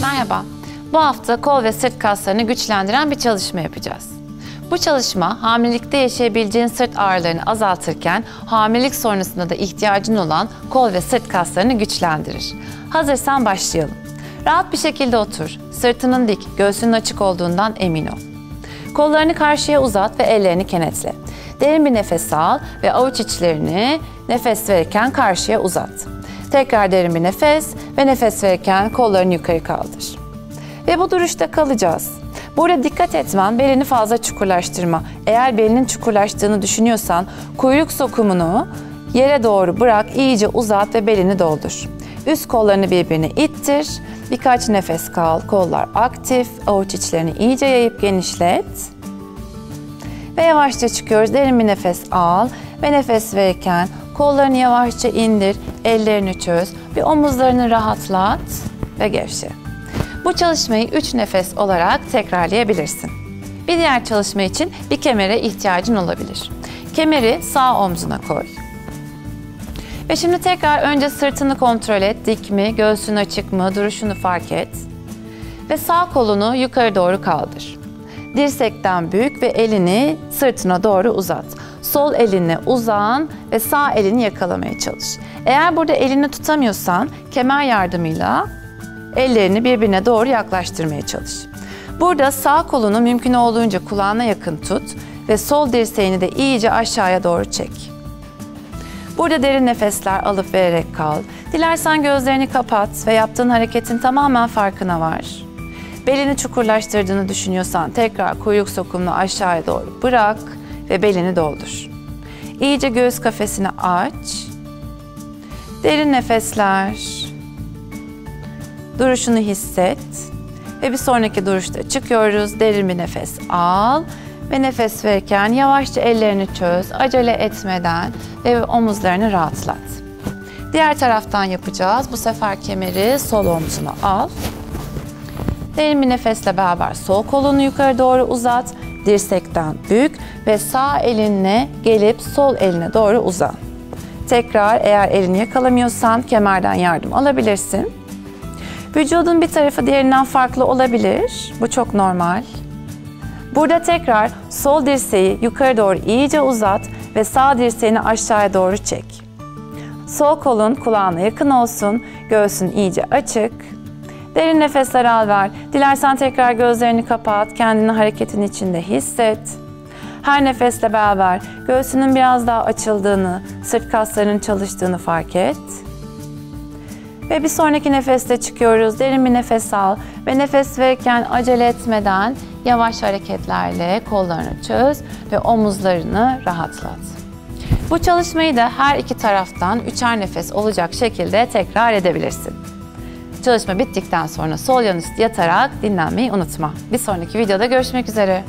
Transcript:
Merhaba. Bu hafta kol ve sırt kaslarını güçlendiren bir çalışma yapacağız. Bu çalışma hamilelikte yaşayabileceğin sırt ağrılarını azaltırken hamilelik sonrasında da ihtiyacın olan kol ve sırt kaslarını güçlendirir. Hazırsan başlayalım. Rahat bir şekilde otur. Sırtının dik, göğsünün açık olduğundan emin ol. Kollarını karşıya uzat ve ellerini kenetle. Derin bir nefes al ve avuç içlerini nefes verirken karşıya uzat. Tekrar derin bir nefes ve nefes verirken kollarını yukarı kaldır. Ve bu duruşta kalacağız. Burada dikkat etmen belini fazla çukurlaştırma. Eğer belinin çukurlaştığını düşünüyorsan kuyruk sokumunu yere doğru bırak, iyice uzat ve belini doldur. Üst kollarını birbirine ittir. Birkaç nefes kal. Kollar aktif. Avuç içlerini iyice yayıp genişlet. Ve yavaşça çıkıyoruz. Derin bir nefes al ve nefes verirken kollarını yavaşça indir, ellerini çöz, bir omuzlarını rahatlat ve gevşe. Bu çalışmayı 3 nefes olarak tekrarlayabilirsin. Bir diğer çalışma için bir kemere ihtiyacın olabilir. Kemeri sağ omzuna koy. Ve şimdi tekrar önce sırtını kontrol et. Dik mi, göğsün açık mı, duruşunu fark et. Ve sağ kolunu yukarı doğru kaldır. Dirsekten büyük ve elini sırtına doğru uzat. Sol elini uzan ve sağ elini yakalamaya çalış. Eğer burada elini tutamıyorsan kemer yardımıyla ellerini birbirine doğru yaklaştırmaya çalış. Burada sağ kolunu mümkün olduğunca kulağına yakın tut ve sol dirseğini de iyice aşağıya doğru çek. Burada derin nefesler alıp vererek kal. Dilersen gözlerini kapat ve yaptığın hareketin tamamen farkına var. Belini çukurlaştırdığını düşünüyorsan tekrar kuyruk sokumunu aşağıya doğru bırak ve belini doldur. İyice göğüs kafesini aç. Derin nefesler. Duruşunu hisset. Ve bir sonraki duruşta çıkıyoruz. Derin bir nefes al. Ve nefes verirken yavaşça ellerini çöz. Acele etmeden ve omuzlarını rahatlat. Diğer taraftan yapacağız. Bu sefer kemeri sol omzuna al. Derin bir nefesle beraber sol kolunu yukarı doğru uzat. Dirsekten büyük ve sağ elinle gelip sol eline doğru uzan. Tekrar eğer elini yakalamıyorsan kemerden yardım alabilirsin. Vücudun bir tarafı diğerinden farklı olabilir. Bu çok normal. Burada tekrar sol dirseği yukarı doğru iyice uzat ve sağ dirseğini aşağıya doğru çek. Sol kolun kulağına yakın olsun, göğsün iyice açık. Derin nefesler al ver. Dilersen tekrar gözlerini kapat, kendini hareketin içinde hisset. Her nefesle beraber göğsünün biraz daha açıldığını, sırt kaslarının çalıştığını fark et. Ve bir sonraki nefeste çıkıyoruz. Derin bir nefes al ve nefes verirken acele etmeden yavaş hareketlerle kollarını çöz ve omuzlarını rahatlat. Bu çalışmayı da her iki taraftan üçer nefes olacak şekilde tekrar edebilirsin. Çalışma bittikten sonra sol yan üst yatarak dinlenmeyi unutma. Bir sonraki videoda görüşmek üzere.